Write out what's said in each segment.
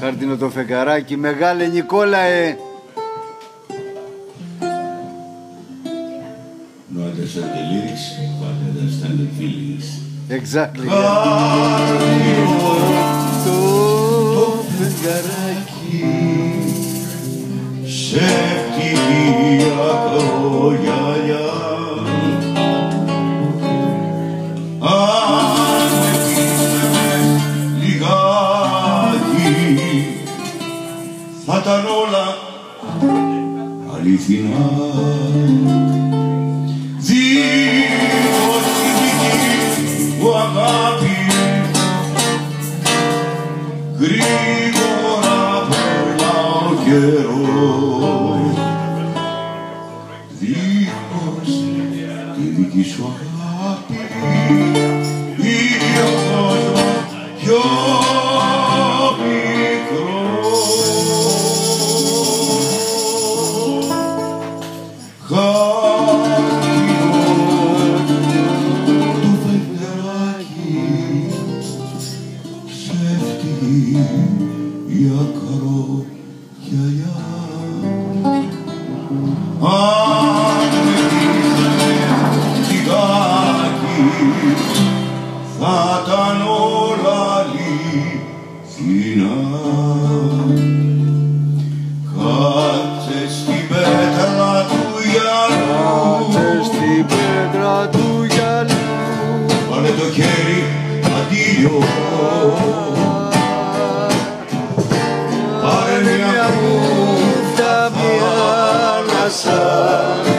Χάρτινο το φεγγαράκι, μεγάλε Νικόλαε. Exactly. Το φεγγαράκι σε φτυχή ακρογιαλιά Αν με πείσαμε λιγάκι θα ήταν όλα αληθινά 说 θα ήταν όλα αληθινά. Κάτσε στην πέτρα του γυαλού, Στην πέτρα του γυαλού. Πάρε το χέρι αντίο Πάρε μια Κούφτα μια ανάσα.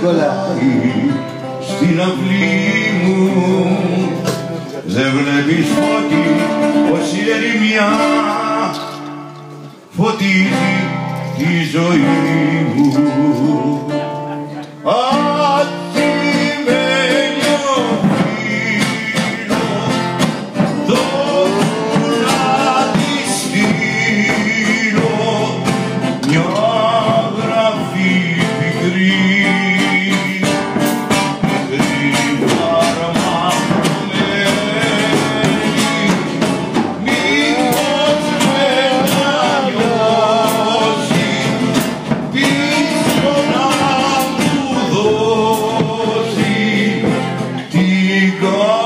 Γεια σου Νικόλα. στην αυλή μου δεν βλέπεις φώτη πως η ερημιά φωτίζει τη ζωή μου go.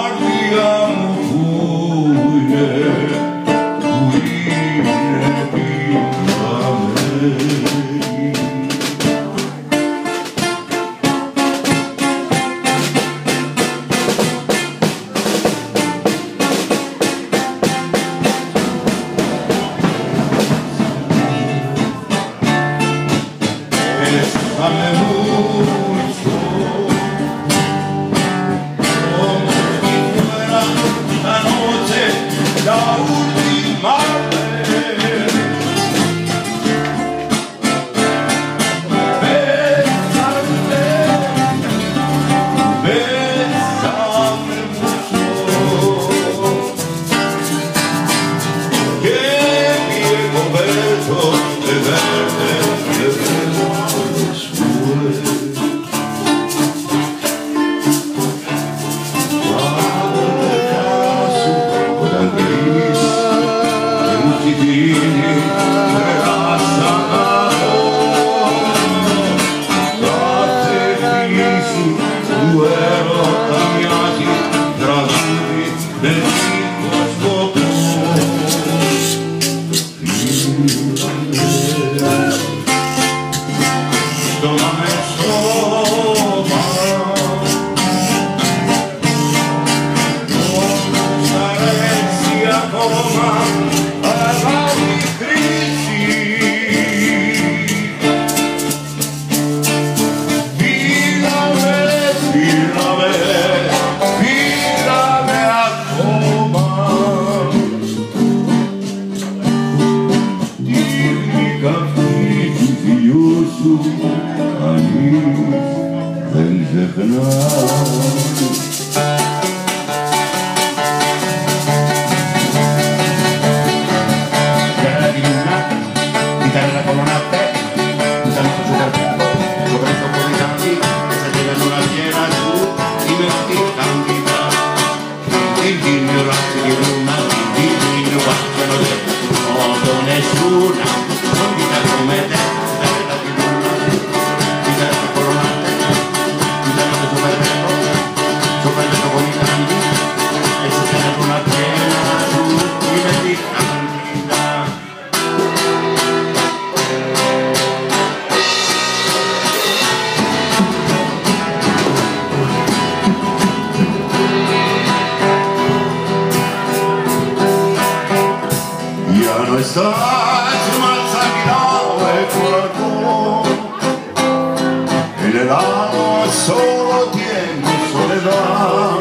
El alma solo tengo soledad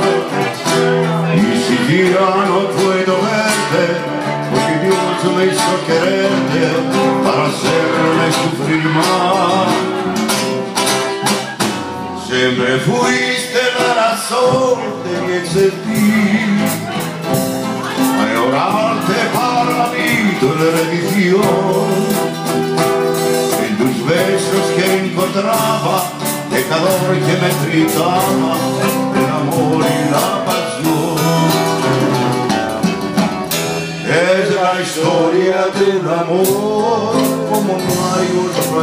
y si ya no puedo verte porque Dios me hizo quererte para hacerme sufrir más Siempre fuiste la razón de mi existir a orarte para mí tu religión Και με πρικάμε τον αμόρι την πάθυση. Είναι η ιστορία της αμόρι, όμως δεν υπάρχει ούτε ένα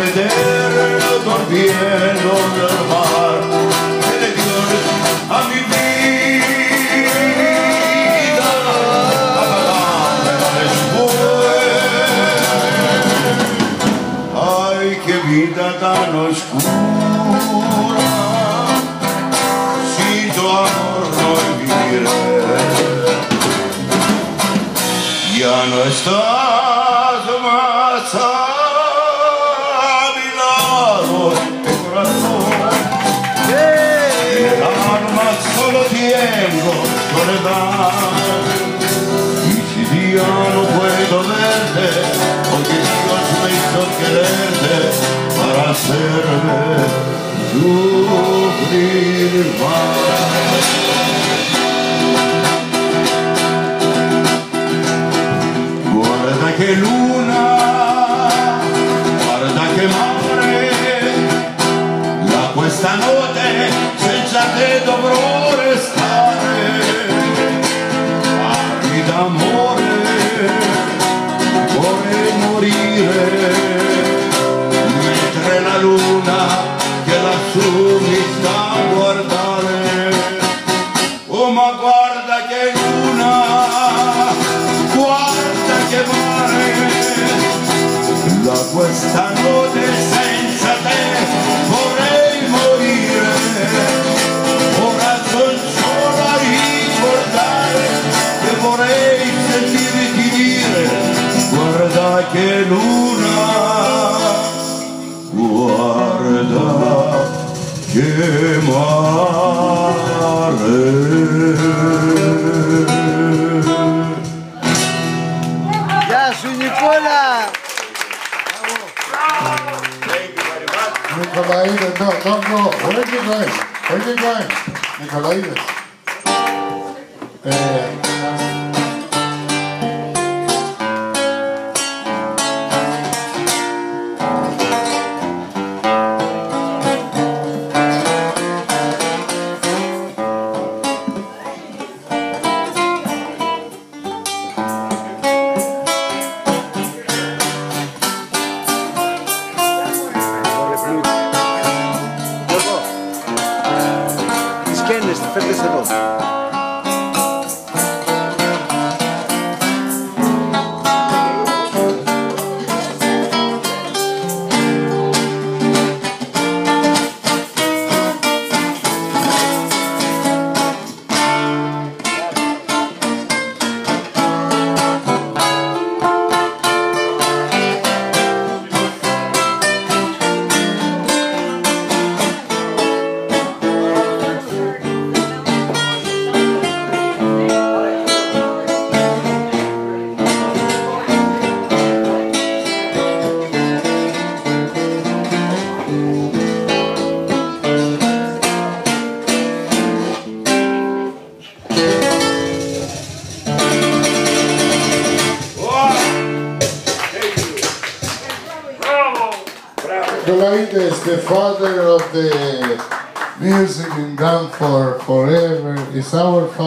ιδίω. Tu amor no viviré ya no estás más a mi lado, mi corazón. El alma solo tengo soledad. Y si día no puedo verte, porque Dios me hizo quererte para hacerme Guarda che luna, guarda che mare, da questa notte senza te dovrò restare. Parli d'amore, vorrei morire, mentre la luna su vista guardaré. Una guarda que una, guarda que mare, la cuesta no quemaré. Ya, su Nicola. Nicolaídes, no, no, no, where's your name? Where's your name? Nicolaídes. The father of the music in Danforth forever, is our father.